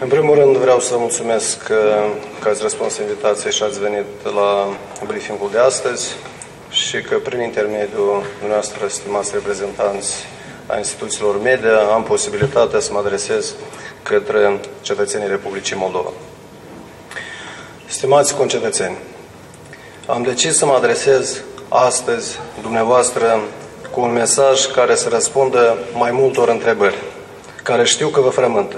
În primul rând vreau să mulțumesc că, că ați răspuns invitației și ați venit la briefingul de astăzi și că prin intermediul dumneavoastră, stimați reprezentanți a instituțiilor media, am posibilitatea să mă adresez către cetățenii Republicii Moldova. Stimați concetățeni, am decis să mă adresez astăzi dumneavoastră cu un mesaj care să răspundă mai multor întrebări, care știu că vă frământă.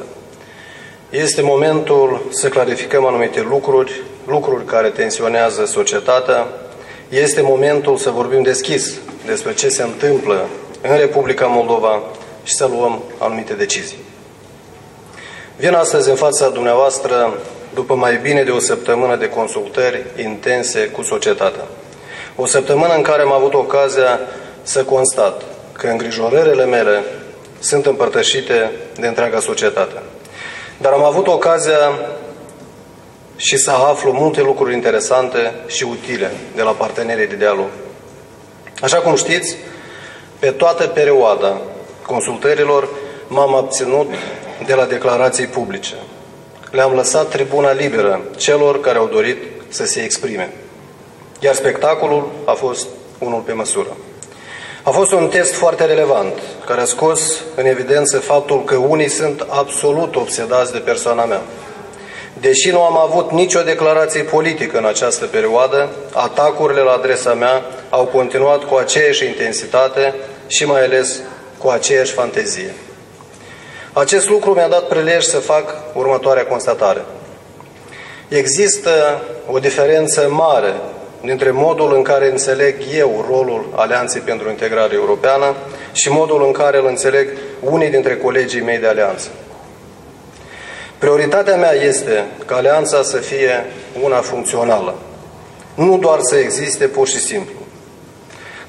Este momentul să clarificăm anumite lucruri, lucruri care tensionează societatea. Este momentul să vorbim deschis despre ce se întâmplă în Republica Moldova și să luăm anumite decizii. Vin astăzi în fața dumneavoastră după mai bine de o săptămână de consultări intense cu societatea. O săptămână în care am avut ocazia să constat că îngrijorările mele sunt împărtășite de întreaga societate. Dar am avut ocazia și să aflu multe lucruri interesante și utile de la partenerii de dialog. Așa cum știți, pe toată perioada consultărilor m-am abținut de la declarații publice. Le-am lăsat tribuna liberă celor care au dorit să se exprime. Iar spectacolul a fost unul pe măsură. A fost un test foarte relevant, care a scos în evidență faptul că unii sunt absolut obsedați de persoana mea. Deși nu am avut nicio declarație politică în această perioadă, atacurile la adresa mea au continuat cu aceeași intensitate și mai ales cu aceeași fantezie. Acest lucru mi-a dat prilej să fac următoarea constatare. Există o diferență mare dintre modul în care înțeleg eu rolul Alianței pentru Integrare Europeană și modul în care îl înțeleg unii dintre colegii mei de alianță. Prioritatea mea este ca alianța să fie una funcțională, nu doar să existe pur și simplu.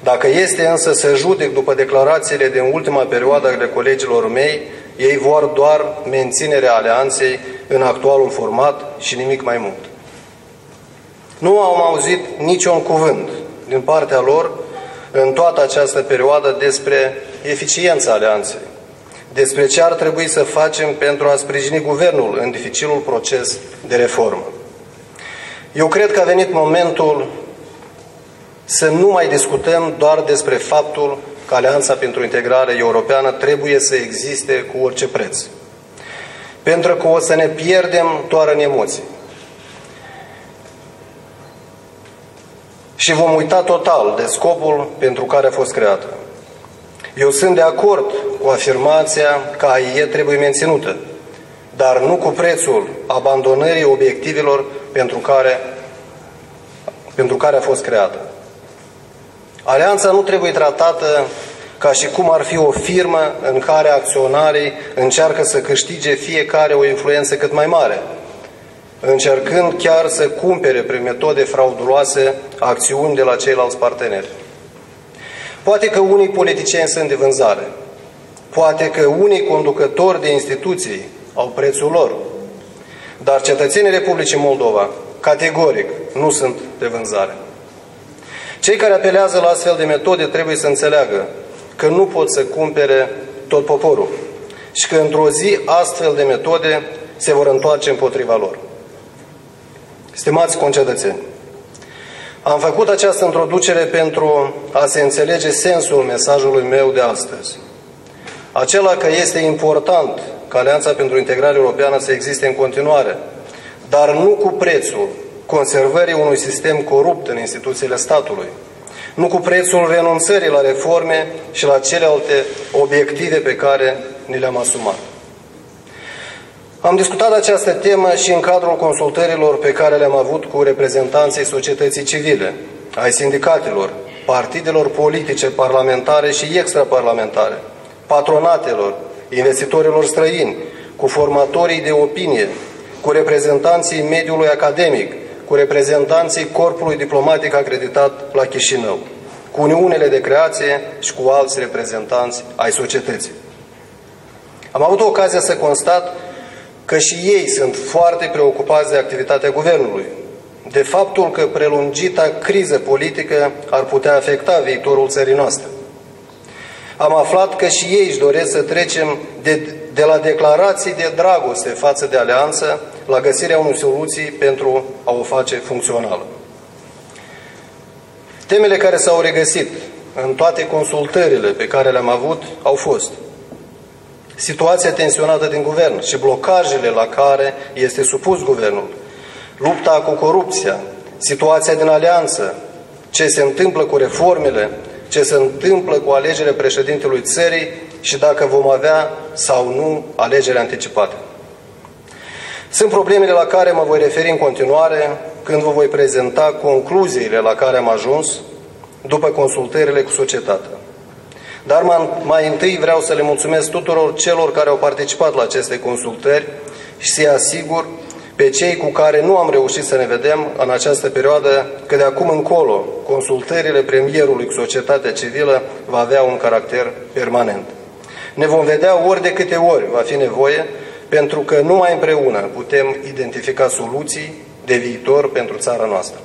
Dacă este însă să judec după declarațiile din ultima perioadă ale colegilor mei, ei vor doar menținerea alianței în actualul format și nimic mai mult. Nu am auzit niciun cuvânt din partea lor în toată această perioadă despre eficiența alianței, despre ce ar trebui să facem pentru a sprijini guvernul în dificilul proces de reformă. Eu cred că a venit momentul să nu mai discutăm doar despre faptul că Alianța pentru Integrare Europeană trebuie să existe cu orice preț. Pentru că o să ne pierdem doar în emoții. Și vom uita total de scopul pentru care a fost creată. Eu sunt de acord cu afirmația că AIE trebuie menținută, dar nu cu prețul abandonării obiectivelor pentru care, pentru care a fost creată. Alianța nu trebuie tratată ca și cum ar fi o firmă în care acționarii încearcă să câștige fiecare o influență cât mai mare – încercând chiar să cumpere prin metode frauduloase acțiuni de la ceilalți parteneri. Poate că unii politicieni sunt de vânzare, poate că unii conducători de instituții au prețul lor, dar cetățenii Republicii Moldova, categoric, nu sunt de vânzare. Cei care apelează la astfel de metode trebuie să înțeleagă că nu pot să cumpere tot poporul și că într-o zi astfel de metode se vor întoarce împotriva lor. Stimați concetățeni, am făcut această introducere pentru a se înțelege sensul mesajului meu de astăzi. Acela că este important ca Alianța pentru Integrare Europeană să existe în continuare, dar nu cu prețul conservării unui sistem corupt în instituțiile statului, nu cu prețul renunțării la reforme și la celelalte obiective pe care ni le-am asumat. Am discutat această temă și în cadrul consultărilor pe care le-am avut cu reprezentanții societății civile, ai sindicatelor, partidelor politice, parlamentare și extraparlamentare, patronatelor, investitorilor străini, cu formatorii de opinie, cu reprezentanții mediului academic, cu reprezentanții corpului diplomatic acreditat la Chișinău, cu uniunile de creație și cu alți reprezentanți ai societății. Am avut ocazia să constat că și ei sunt foarte preocupați de activitatea guvernului, de faptul că prelungita criză politică ar putea afecta viitorul țării noastre. Am aflat că și ei își doresc să trecem de de la declarații de dragoste față de alianță la găsirea unor soluții pentru a o face funcțională. Temele care s-au regăsit în toate consultările pe care le-am avut au fost situația tensionată din guvern și blocajele la care este supus guvernul, lupta cu corupția, situația din alianță, ce se întâmplă cu reformele, ce se întâmplă cu alegerea președintelui țării și dacă vom avea sau nu alegeri anticipate. Sunt problemele la care mă voi referi în continuare când vă voi prezenta concluziile la care am ajuns după consultările cu societatea. Dar mai întâi vreau să le mulțumesc tuturor celor care au participat la aceste consultări și să-i asigur pe cei cu care nu am reușit să ne vedem în această perioadă că de acum încolo consultările premierului cu societatea civilă va avea un caracter permanent. Ne vom vedea ori de câte ori va fi nevoie, pentru că numai împreună putem identifica soluții de viitor pentru țara noastră.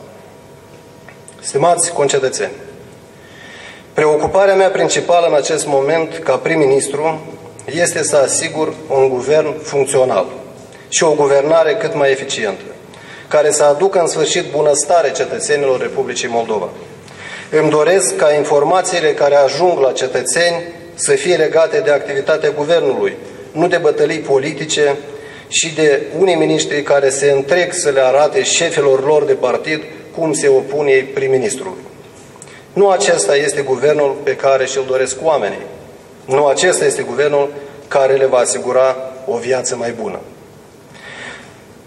Stimați concetățeni, preocuparea mea principală în acest moment ca prim-ministru este să asigur un guvern funcțional și o guvernare cât mai eficientă, care să aducă în sfârșit bunăstare cetățenilor Republicii Moldova. Îmi doresc ca informațiile care ajung la cetățeni să fie legate de activitatea guvernului, nu de bătălii politice și de unii miniștri care se întreg să le arate șefilor lor de partid cum se opun ei prim-ministrului. Nu acesta este guvernul pe care și-l doresc oamenii. Nu acesta este guvernul care le va asigura o viață mai bună.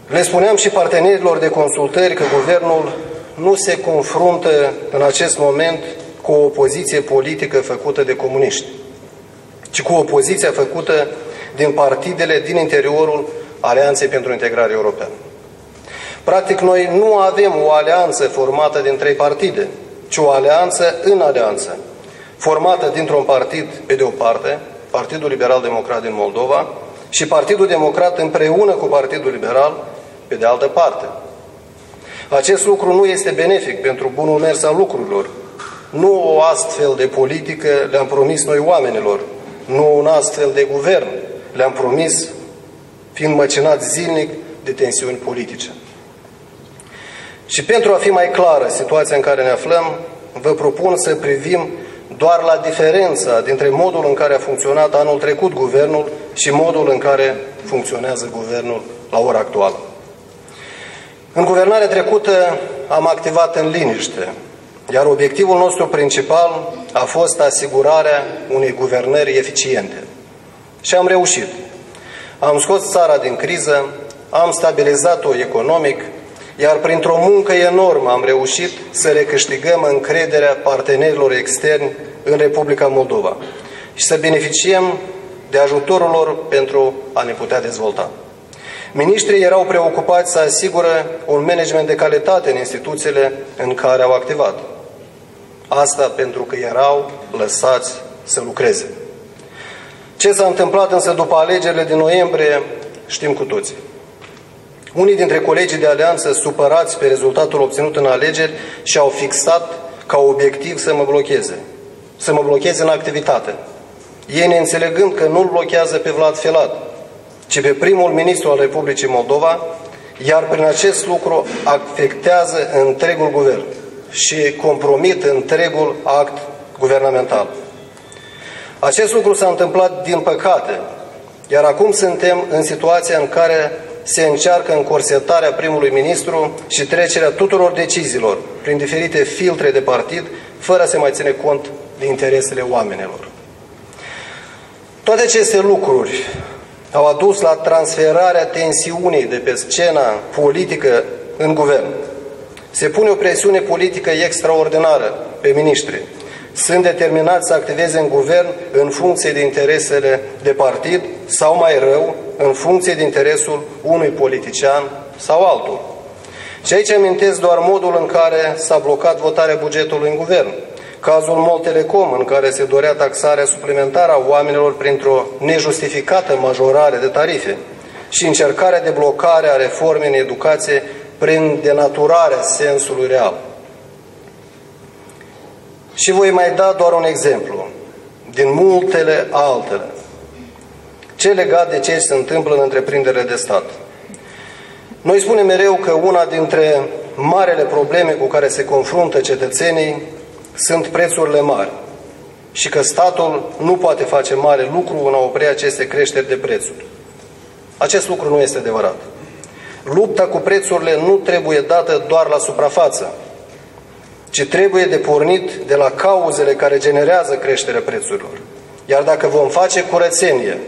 Le spuneam și partenerilor de consultări că guvernul nu se confruntă în acest moment cu o opoziție politică făcută de comuniști, ci cu opoziția făcută din partidele din interiorul Alianței pentru Integrare Europeană. Practic, noi nu avem o alianță formată din trei partide, ci o alianță în alianță, formată dintr-un partid, pe de o parte, Partidul Liberal Democrat din Moldova, și Partidul Democrat împreună cu Partidul Liberal, pe de altă parte. Acest lucru nu este benefic pentru bunul mers al lucrurilor. Nu o astfel de politică le-am promis noi oamenilor, nu un astfel de guvern le-am promis, fiind măcinat zilnic de tensiuni politice. Și pentru a fi mai clară situația în care ne aflăm, vă propun să privim doar la diferența dintre modul în care a funcționat anul trecut guvernul și modul în care funcționează guvernul la ora actuală. În guvernarea trecută am activat în liniște, iar obiectivul nostru principal a fost asigurarea unei guvernări eficiente. Și am reușit. Am scos țara din criză, am stabilizat-o economic, iar printr-o muncă enormă am reușit să recâștigăm încrederea partenerilor externi în Republica Moldova și să beneficiem de ajutorul lor pentru a ne putea dezvolta. Ministrii erau preocupați să asigure un management de calitate în instituțiile în care au activat. Asta pentru că erau lăsați să lucreze. Ce s-a întâmplat însă după alegerile din noiembrie știm cu toții. Unii dintre colegii de alianță, supărați pe rezultatul obținut în alegeri, și-au fixat ca obiectiv să mă blocheze. Să mă blocheze în activitate. Ei neînțelegând că nu-l blochează pe Vlad Felat, ci pe primul ministru al Republicii Moldova, iar prin acest lucru afectează întregul guvern și compromit întregul act guvernamental. Acest lucru s-a întâmplat din păcate, iar acum suntem în situația în care se încearcă încorsetarea primului ministru și trecerea tuturor deciziilor prin diferite filtre de partid, fără să mai ține cont de interesele oamenilor. Toate aceste lucruri au adus la transferarea tensiunii de pe scena politică în guvern. Se pune o presiune politică extraordinară pe miniștri. Sunt determinați să activeze în guvern în funcție de interesele de partid sau mai rău, în funcție de interesul unui politician sau altul. Și aici amintesc doar modul în care s-a blocat votarea bugetului în guvern cazul Mol Telecom, în care se dorea taxarea suplimentară a oamenilor printr-o nejustificată majorare de tarife și încercarea de blocare a reformei în educație prin denaturarea sensului real. Și voi mai da doar un exemplu, din multele altele. ce legat de ce se întâmplă în întreprinderile de stat. Noi spunem mereu că una dintre marele probleme cu care se confruntă cetățenii sunt prețurile mari și că statul nu poate face mare lucru în a opri aceste creșteri de prețuri. Acest lucru nu este adevărat. Lupta cu prețurile nu trebuie dată doar la suprafață, ci trebuie de pornit de la cauzele care generează creșterea prețurilor. Iar dacă vom face curățenie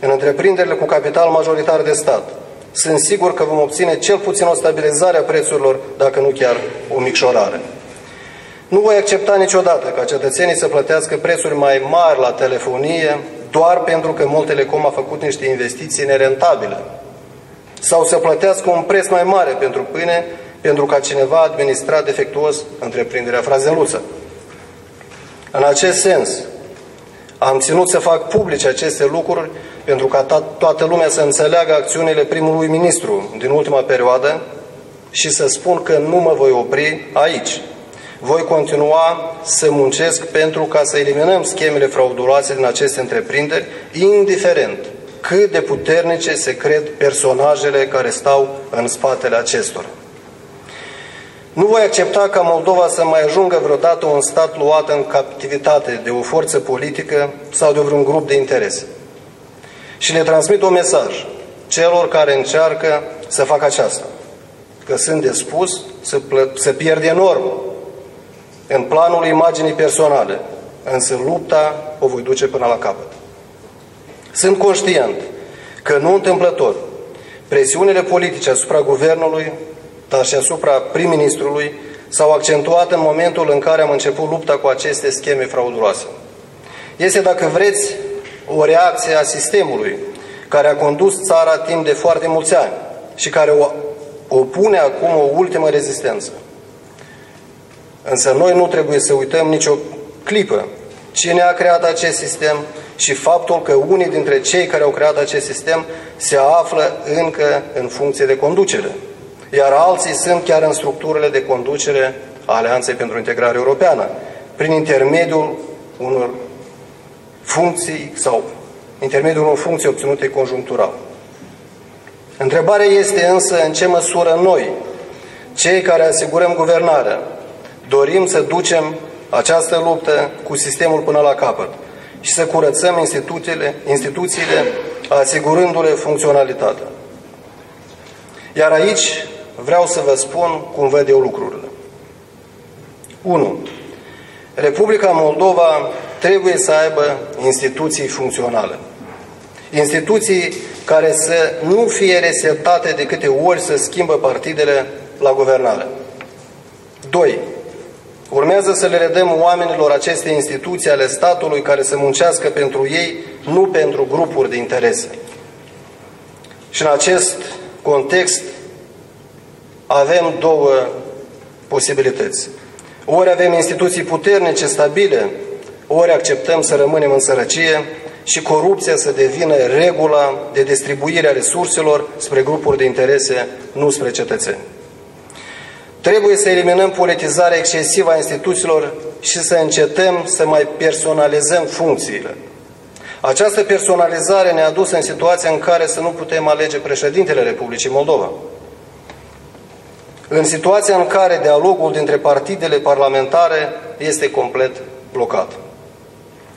în întreprinderile cu capital majoritar de stat, sunt sigur că vom obține cel puțin o stabilizare a prețurilor, dacă nu chiar o micșorare. Nu voi accepta niciodată ca cetățenii să plătească prețuri mai mari la telefonie doar pentru că Telecom a făcut niște investiții nerentabile sau să plătească un preț mai mare pentru pâine pentru ca cineva a administrat defectuos întreprinderea frazeluță. În acest sens, am ținut să fac publice aceste lucruri pentru ca toată lumea să înțeleagă acțiunile primului ministru din ultima perioadă și să spun că nu mă voi opri aici. Voi continua să muncesc pentru ca să eliminăm schemele frauduloase din aceste întreprinderi, indiferent cât de puternice se cred personajele care stau în spatele acestora. Nu voi accepta ca Moldova să mai ajungă vreodată un stat luat în captivitate de o forță politică sau de vreun grup de interese. Și le transmit un mesaj celor care încearcă să facă aceasta, că sunt dispus să, să pierd enorm în planul imaginii personale, însă lupta o voi duce până la capăt. Sunt conștient că nu întâmplător presiunile politice asupra guvernului dar și asupra prim-ministrului, s-au accentuat în momentul în care am început lupta cu aceste scheme frauduloase. Este, dacă vreți, o reacție a sistemului care a condus țara timp de foarte mulți ani și care o opune acum o ultimă rezistență. Însă noi nu trebuie să uităm nicio clipă cine a creat acest sistem și faptul că unii dintre cei care au creat acest sistem se află încă în funcție de conducere iar alții sunt chiar în structurile de conducere a Alianței pentru Integrare Europeană, prin intermediul unor funcții sau intermediul unor funcții obținute conjunctural. Întrebarea este însă în ce măsură noi, cei care asigurăm guvernarea, dorim să ducem această luptă cu sistemul până la capăt și să curățăm instituțiile, instituțiile asigurându-le funcționalitatea. Iar aici vreau să vă spun cum văd eu lucrurile. 1. Republica Moldova trebuie să aibă instituții funcționale. Instituții care să nu fie resetate de câte ori să schimbă partidele la guvernare. 2. Urmează să le redăm oamenilor aceste instituții ale statului care să muncească pentru ei, nu pentru grupuri de interese. Și în acest context avem două posibilități. Ori avem instituții puternice, stabile, ori acceptăm să rămânem în sărăcie și corupția să devină regula de distribuire a resurselor spre grupuri de interese, nu spre cetățeni. Trebuie să eliminăm politizarea excesivă a instituțiilor și să încetăm să mai personalizăm funcțiile. Această personalizare ne-a dus în situația în care să nu putem alege președintele Republicii Moldova în situația în care dialogul dintre partidele parlamentare este complet blocat.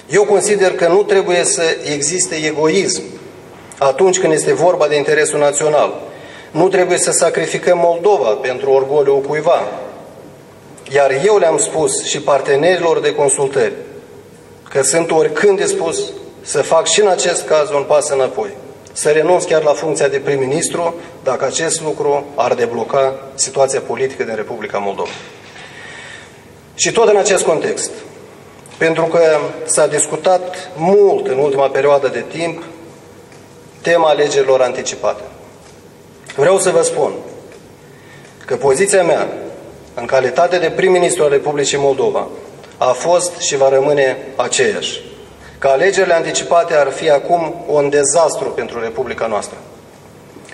Eu consider că nu trebuie să existe egoism atunci când este vorba de interesul național. Nu trebuie să sacrificăm Moldova pentru orgoliul cuiva. Iar eu le-am spus și partenerilor de consultări că sunt oricând dispus să fac și în acest caz un pas înapoi să renunț chiar la funcția de prim-ministru dacă acest lucru ar debloca situația politică din Republica Moldova. Și tot în acest context, pentru că s-a discutat mult în ultima perioadă de timp tema alegerilor anticipate. Vreau să vă spun că poziția mea, în calitate de prim-ministru al Republicii Moldova, a fost și va rămâne aceeași că alegerile anticipate ar fi acum un dezastru pentru Republica noastră.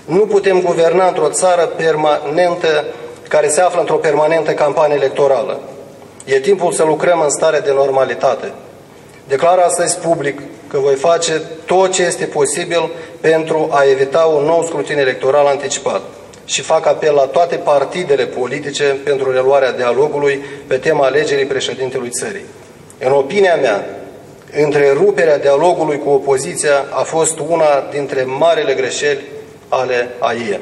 Nu putem guverna într-o țară permanentă care se află într-o permanentă campanie electorală. E timpul să lucrăm în stare de normalitate. Declar astăzi public că voi face tot ce este posibil pentru a evita un nou scrutin electoral anticipat și fac apel la toate partidele politice pentru reluarea dialogului pe tema alegerii președintelui țării. În opinia mea, întreruperea dialogului cu opoziția a fost una dintre marele greșeli ale AIE.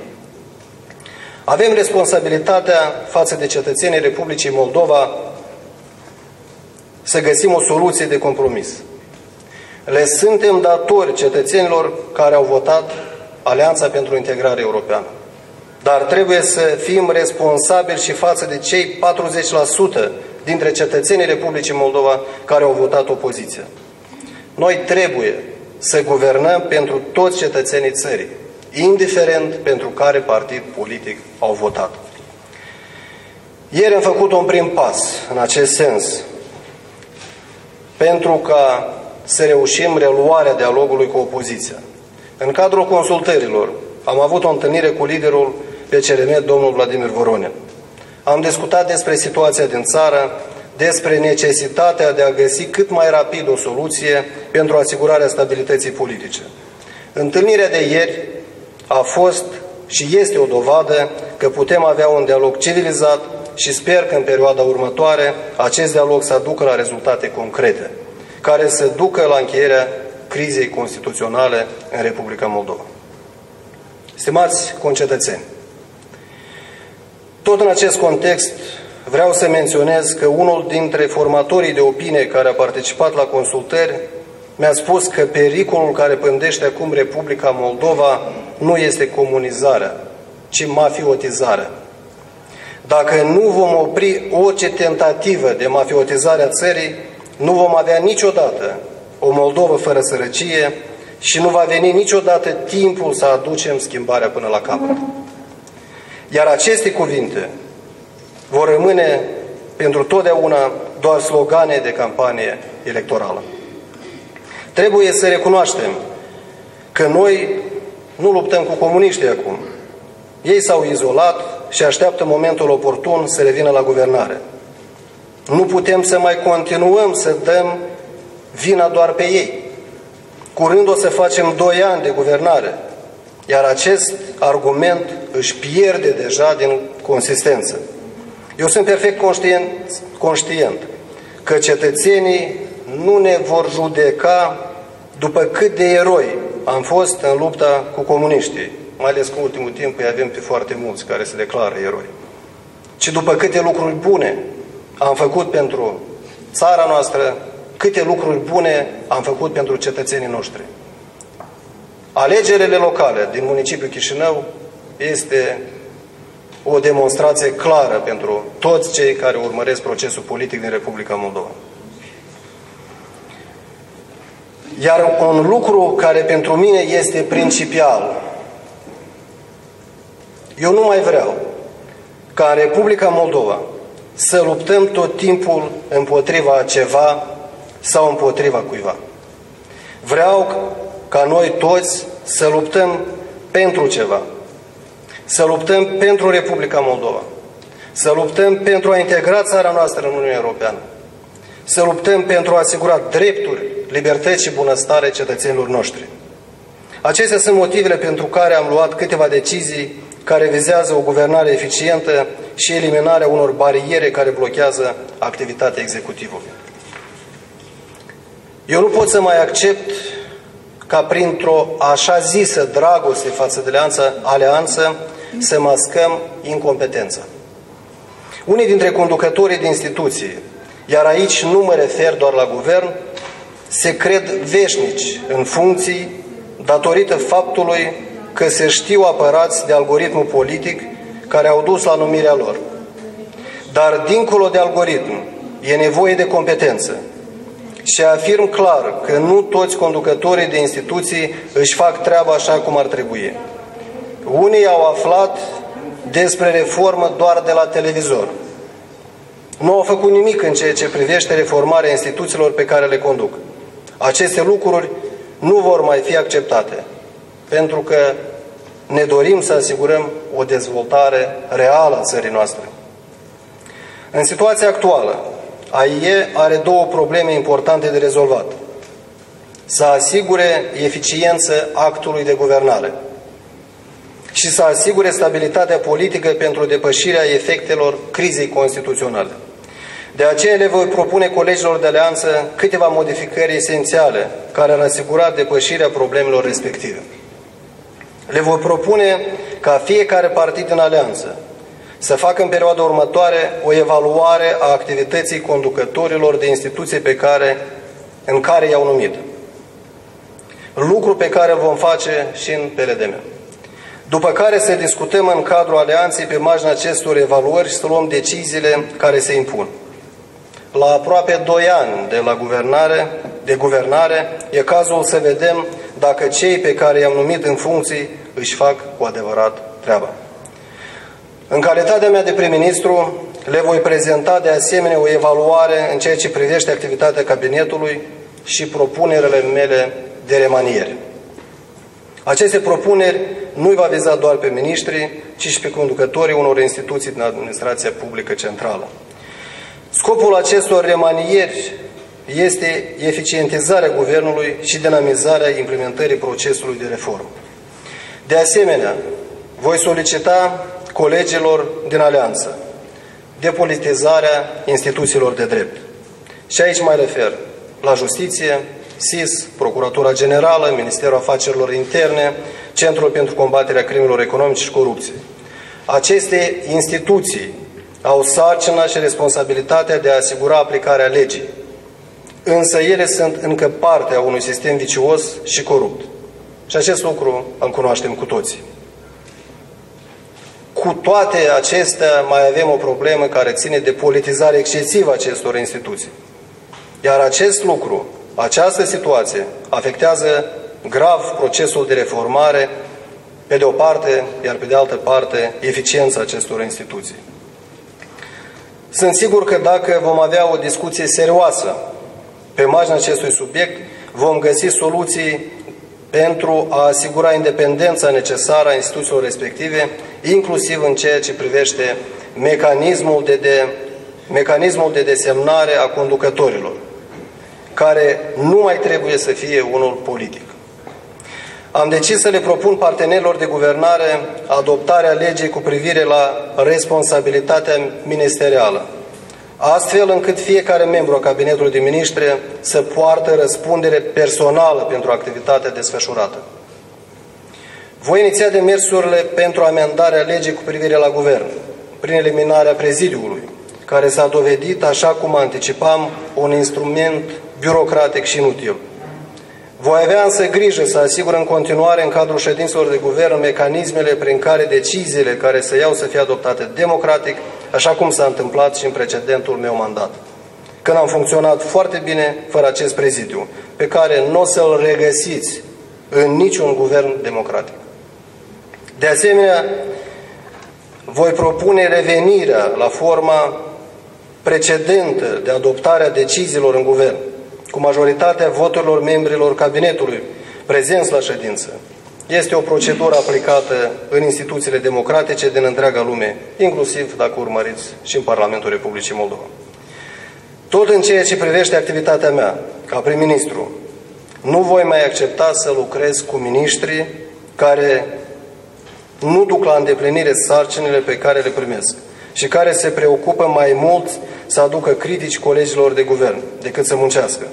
Avem responsabilitatea față de cetățenii Republicii Moldova să găsim o soluție de compromis. Le suntem datori cetățenilor care au votat Alianța pentru Integrare Europeană. Dar trebuie să fim responsabili și față de cei 40% dintre cetățenii Republicii Moldova care au votat opoziția. Noi trebuie să guvernăm pentru toți cetățenii țării, indiferent pentru care partid politic au votat. Ieri am făcut un prim pas în acest sens, pentru ca să reușim reluarea dialogului cu opoziția. În cadrul consultărilor am avut o întâlnire cu liderul PCRM, domnul Vladimir Voronin. Am discutat despre situația din țară, despre necesitatea de a găsi cât mai rapid o soluție pentru asigurarea stabilității politice. Întâlnirea de ieri a fost și este o dovadă că putem avea un dialog civilizat și sper că în perioada următoare acest dialog să aducă la rezultate concrete, care să ducă la încheierea crizei constituționale în Republica Moldova. Stimați concetățeni, tot în acest context vreau să menționez că unul dintre formatorii de opinie care a participat la consultări mi-a spus că pericolul care pândește acum Republica Moldova nu este comunizarea, ci mafiotizarea. Dacă nu vom opri orice tentativă de mafiotizare a țării, nu vom avea niciodată o Moldovă fără sărăcie și nu va veni niciodată timpul să aducem schimbarea până la capăt. Iar aceste cuvinte vor rămâne pentru totdeauna doar slogane de campanie electorală. Trebuie să recunoaștem că noi nu luptăm cu comuniștii acum. Ei s-au izolat și așteaptă momentul oportun să revină la guvernare. Nu putem să mai continuăm să dăm vina doar pe ei. Curând o să facem doi ani de guvernare, iar acest argument își pierde deja din consistență. Eu sunt perfect conștient, conștient că cetățenii nu ne vor judeca după cât de eroi am fost în lupta cu comuniștii, mai ales că în ultimul timp îi avem pe foarte mulți care se declară eroi, ci după câte lucruri bune am făcut pentru țara noastră, câte lucruri bune am făcut pentru cetățenii noștri. Alegerile locale din municipiul Chișinău este o demonstrație clară pentru toți cei care urmăresc procesul politic din Republica Moldova. Iar un lucru care pentru mine este principial, eu nu mai vreau ca în Republica Moldova să luptăm tot timpul împotriva ceva sau împotriva cuiva. Vreau ca noi toți să luptăm pentru ceva. Să luptăm pentru Republica Moldova. Să luptăm pentru a integra țara noastră în Uniunea Europeană. Să luptăm pentru a asigura drepturi, libertăți și bunăstare cetățenilor noștri. Acestea sunt motivele pentru care am luat câteva decizii care vizează o guvernare eficientă și eliminarea unor bariere care blochează activitatea executivului. Eu nu pot să mai accept ca printr-o așa zisă dragoste față de alianță, alianță să mascăm incompetența. Unii dintre conducătorii de instituții, iar aici nu mă refer doar la guvern, se cred veșnici în funcții datorită faptului că se știu apărați de algoritmul politic care au dus la numirea lor. Dar dincolo de algoritm e nevoie de competență, și afirm clar că nu toți conducătorii de instituții își fac treaba așa cum ar trebui. Unii au aflat despre reformă doar de la televizor. Nu au făcut nimic în ceea ce privește reformarea instituțiilor pe care le conduc. Aceste lucruri nu vor mai fi acceptate, pentru că ne dorim să asigurăm o dezvoltare reală a țării noastre. În situația actuală, AIE are două probleme importante de rezolvat. să asigure eficiență actului de guvernare și să asigure stabilitatea politică pentru depășirea efectelor crizei constituționale. De aceea le voi propune colegilor de alianță câteva modificări esențiale care ar asigura depășirea problemelor respective. Le voi propune ca fiecare partid în alianță să facă în perioada următoare o evaluare a activității conducătorilor de instituții pe care, în care i-au numit. Lucru pe care îl vom face și în PLDM. După care să discutăm în cadrul alianței pe marginea acestor evaluări și să luăm deciziile care se impun. La aproape 2 ani de la guvernare, de guvernare, e cazul să vedem dacă cei pe care i-am numit în funcții își fac cu adevărat treaba. În calitatea mea de prim-ministru, le voi prezenta de asemenea o evaluare în ceea ce privește activitatea cabinetului și propunerile mele de remaniere. Aceste propuneri nu îi va viza doar pe miniștri, ci și pe conducătorii unor instituții din administrația publică centrală. Scopul acestor remanieri este eficientizarea guvernului și dinamizarea implementării procesului de reformă. De asemenea, voi solicita colegilor din alianță depolitizarea instituțiilor de drept. Și aici mai refer la justiție, SIS, Procuratura Generală, Ministerul Afacerilor Interne, Centrul pentru combaterea crimelor economice și corupție. Aceste instituții au sarcina și responsabilitatea de a asigura aplicarea legii, însă ele sunt încă parte a unui sistem vicios și corupt. Și acest lucru îl cunoaștem cu toții. Cu toate acestea mai avem o problemă care ține de politizare excesivă acestor instituții. Iar acest lucru, această situație, afectează grav procesul de reformare, pe de o parte, iar pe de altă parte, eficiența acestor instituții. Sunt sigur că dacă vom avea o discuție serioasă pe marginea acestui subiect, vom găsi soluții pentru a asigura independența necesară a instituțiilor respective, inclusiv în ceea ce privește mecanismul de, de, mecanismul de desemnare a conducătorilor, care nu mai trebuie să fie unul politic. Am decis să le propun partenerilor de guvernare adoptarea legii cu privire la responsabilitatea ministerială, astfel încât fiecare membru a Cabinetului de Ministre să poartă răspundere personală pentru activitatea desfășurată. Voi iniția demersurile pentru amendarea legii cu privire la guvern, prin eliminarea prezidiului, care s-a dovedit, așa cum anticipam, un instrument birocratic și inutil. Voi avea însă grijă să asigur în continuare în cadrul ședințelor de guvern mecanismele prin care deciziile care se iau să fie adoptate democratic, așa cum s-a întâmplat și în precedentul meu mandat. Când am funcționat foarte bine fără acest prezidiu, pe care nu o să-l regăsiți în niciun guvern democratic. De asemenea, voi propune revenirea la forma precedentă de adoptare a deciziilor în guvern, cu majoritatea voturilor membrilor cabinetului prezenți la ședință. Este o procedură aplicată în instituțiile democratice din întreaga lume, inclusiv, dacă urmăriți, și în Parlamentul Republicii Moldova. Tot în ceea ce privește activitatea mea, ca prim-ministru, nu voi mai accepta să lucrez cu miniștri care nu duc la îndeplinire sarcinile pe care le primesc și care se preocupă mai mult să aducă critici colegilor de guvern decât să muncească.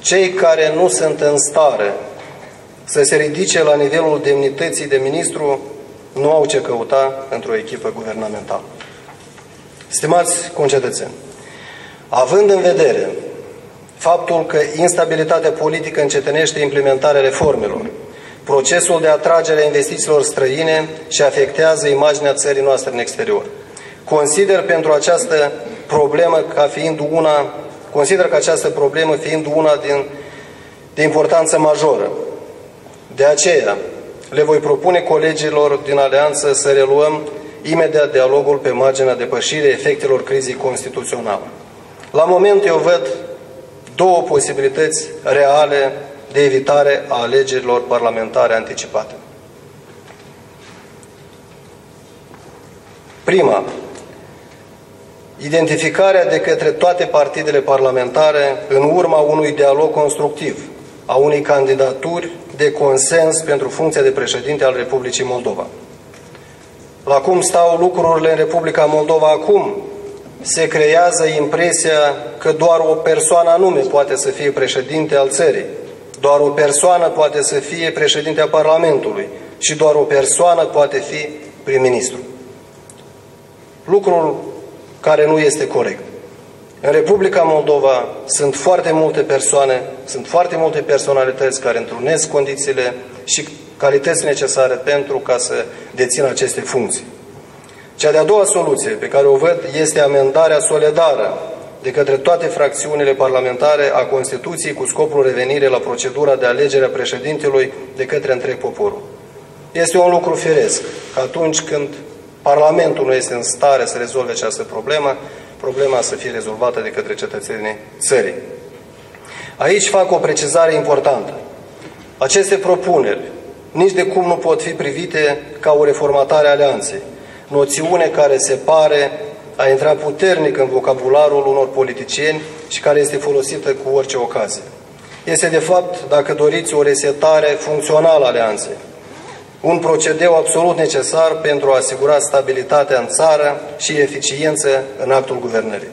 Cei care nu sunt în stare să se ridice la nivelul demnității de ministru nu au ce căuta într-o echipă guvernamentală. Stimați concetățeni, având în vedere faptul că instabilitatea politică încetinește implementarea reformelor, procesul de atragere a investițiilor străine și afectează imaginea țării noastre în exterior. Consider pentru această problemă ca fiind una, consider că această problemă fiind una din, de importanță majoră. De aceea, le voi propune colegilor din alianță să reluăm imediat dialogul pe marginea depășirii efectelor crizei constituționale. La moment eu văd două posibilități reale de evitare a alegerilor parlamentare anticipate. Prima, identificarea de către toate partidele parlamentare în urma unui dialog constructiv a unei candidaturi de consens pentru funcția de președinte al Republicii Moldova. La cum stau lucrurile în Republica Moldova acum, se creează impresia că doar o persoană anume poate să fie președinte al țării, doar o persoană poate să fie președinte a Parlamentului și doar o persoană poate fi prim-ministru. Lucrul care nu este corect. În Republica Moldova sunt foarte multe persoane, sunt foarte multe personalități care întrunesc condițiile și calități necesare pentru ca să dețină aceste funcții. Cea de-a doua soluție pe care o văd este amendarea soledară de către toate fracțiunile parlamentare a Constituției cu scopul revenire la procedura de alegere a președintelui de către întreg poporul. Este un lucru firesc că atunci când Parlamentul nu este în stare să rezolve această problemă, problema să fie rezolvată de către cetățenii țării. Aici fac o precizare importantă. Aceste propuneri nici de cum nu pot fi privite ca o reformatare a alianței, noțiune care se pare a intrat puternic în vocabularul unor politicieni și care este folosită cu orice ocazie. Este, de fapt, dacă doriți, o resetare funcțională a alianței, un procedeu absolut necesar pentru a asigura stabilitatea în țară și eficiență în actul guvernării.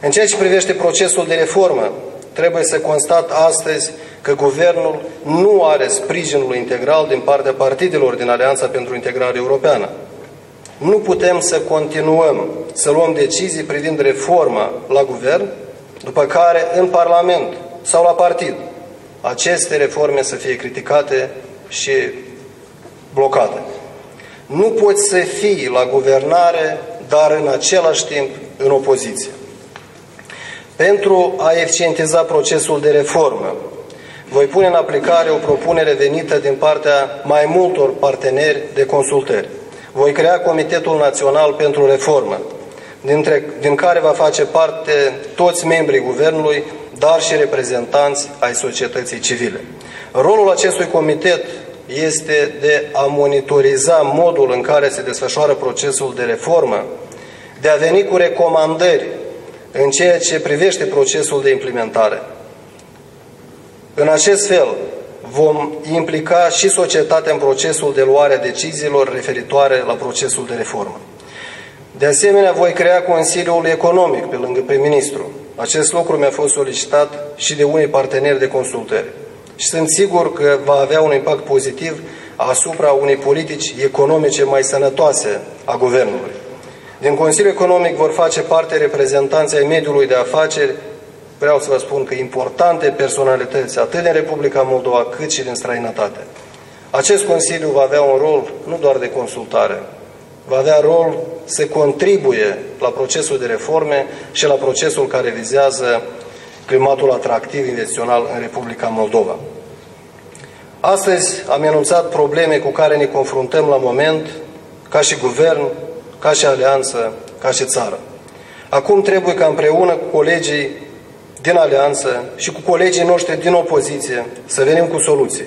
În ceea ce privește procesul de reformă, trebuie să constat astăzi că guvernul nu are sprijinul integral din partea partidelor din Alianța pentru Integrare Europeană. Nu putem să continuăm să luăm decizii privind reforma la guvern, după care în Parlament sau la partid aceste reforme să fie criticate și blocate. Nu poți să fii la guvernare, dar în același timp în opoziție. Pentru a eficientiza procesul de reformă, voi pune în aplicare o propunere venită din partea mai multor parteneri de consultări. Voi crea Comitetul Național pentru Reformă, dintre, din care va face parte toți membrii Guvernului, dar și reprezentanți ai societății civile. Rolul acestui comitet este de a monitoriza modul în care se desfășoară procesul de reformă, de a veni cu recomandări în ceea ce privește procesul de implementare. În acest fel, vom implica și societatea în procesul de luare a deciziilor referitoare la procesul de reformă. De asemenea, voi crea Consiliul Economic pe lângă prim-ministru. Acest lucru mi-a fost solicitat și de unii parteneri de consultări. Și sunt sigur că va avea un impact pozitiv asupra unei politici economice mai sănătoase a Guvernului. Din Consiliul Economic vor face parte reprezentanții ai mediului de afaceri, vreau să vă spun că importante personalități, atât din Republica Moldova, cât și din străinătate. Acest Consiliu va avea un rol nu doar de consultare, va avea rol să contribuie la procesul de reforme și la procesul care vizează climatul atractiv investițional în Republica Moldova. Astăzi am enunțat probleme cu care ne confruntăm la moment, ca și guvern, ca și alianță, ca și țară. Acum trebuie ca împreună cu colegii din alianță și cu colegii noștri din opoziție să venim cu soluții,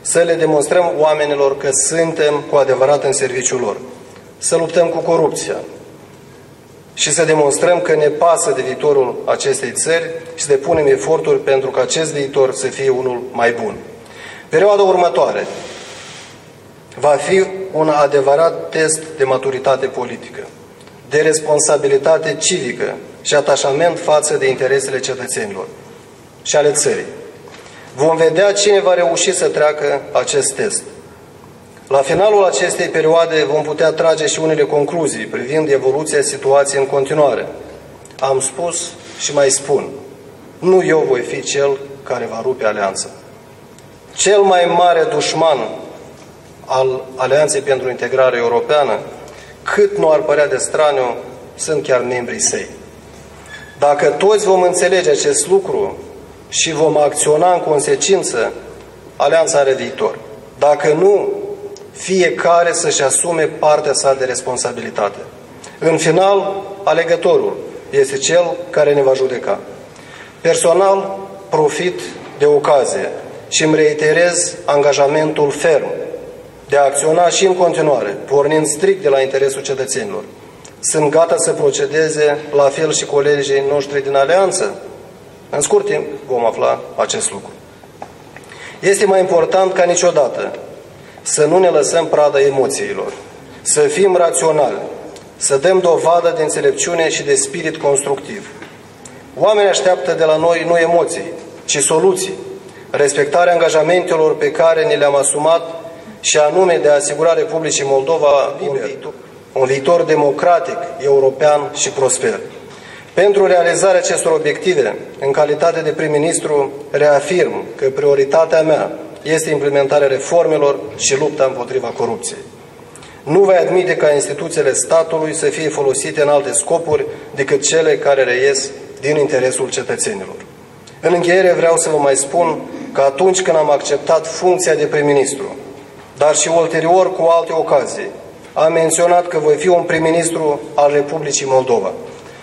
să le demonstrăm oamenilor că suntem cu adevărat în serviciul lor, să luptăm cu corupția, și să demonstrăm că ne pasă de viitorul acestei țări și să depunem eforturi pentru ca acest viitor să fie unul mai bun. Perioada următoare va fi un adevărat test de maturitate politică, de responsabilitate civică și atașament față de interesele cetățenilor și ale țării. Vom vedea cine va reuși să treacă acest test. La finalul acestei perioade vom putea trage și unele concluzii privind evoluția situației în continuare. Am spus și mai spun, nu eu voi fi cel care va rupe alianța. Cel mai mare dușman al Alianței pentru Integrare Europeană, cât nu ar părea de straniu, sunt chiar membrii săi. Dacă toți vom înțelege acest lucru și vom acționa în consecință, Alianța are viitor. Dacă nu, fiecare să-și asume partea sa de responsabilitate. În final, alegătorul este cel care ne va judeca. Personal, profit de ocazie și îmi reiterez angajamentul ferm de a acționa și în continuare, pornind strict de la interesul cetățenilor. Sunt gata să procedeze la fel și colegii noștri din alianță? În scurt timp vom afla acest lucru. Este mai important ca niciodată să nu ne lăsăm prada emoțiilor, să fim raționali, să dăm dovadă de înțelepciune și de spirit constructiv. Oamenii așteaptă de la noi nu emoții, ci soluții, respectarea angajamentelor pe care ne le-am asumat și anume de a asigura Republicii Moldova un viitor, un viitor democratic, european și prosper. Pentru realizarea acestor obiective, în calitate de prim-ministru, reafirm că prioritatea mea este implementarea reformelor și lupta împotriva corupției. Nu voi admite ca instituțiile statului să fie folosite în alte scopuri decât cele care reies din interesul cetățenilor. În încheiere vreau să vă mai spun că atunci când am acceptat funcția de prim-ministru, dar și ulterior cu alte ocazii, am menționat că voi fi un prim-ministru al Republicii Moldova,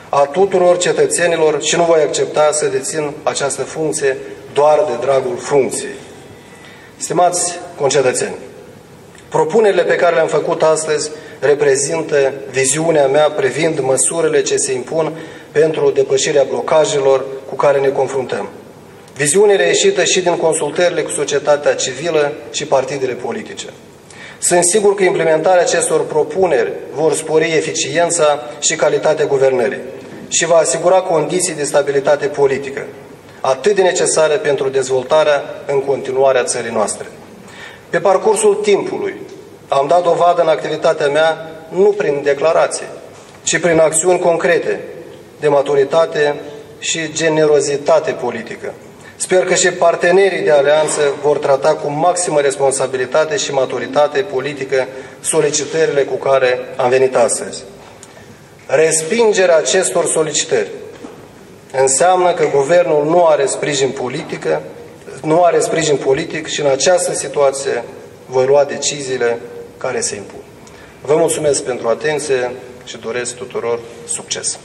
a tuturor cetățenilor și nu voi accepta să dețin această funcție doar de dragul funcției. Stimați concetățeni, propunerile pe care le-am făcut astăzi reprezintă viziunea mea privind măsurile ce se impun pentru depășirea blocajelor cu care ne confruntăm. Viziune reieșită și din consultările cu societatea civilă și partidele politice. Sunt sigur că implementarea acestor propuneri vor spori eficiența și calitatea guvernării și va asigura condiții de stabilitate politică, atât de necesare pentru dezvoltarea în continuare a țării noastre. Pe parcursul timpului am dat dovadă în activitatea mea nu prin declarații, ci prin acțiuni concrete de maturitate și generozitate politică. Sper că și partenerii de alianță vor trata cu maximă responsabilitate și maturitate politică solicitările cu care am venit astăzi. Respingerea acestor solicitări înseamnă că guvernul nu are sprijin politică, nu are sprijin politic și în această situație voi lua deciziile care se impun. Vă mulțumesc pentru atenție și doresc tuturor succes!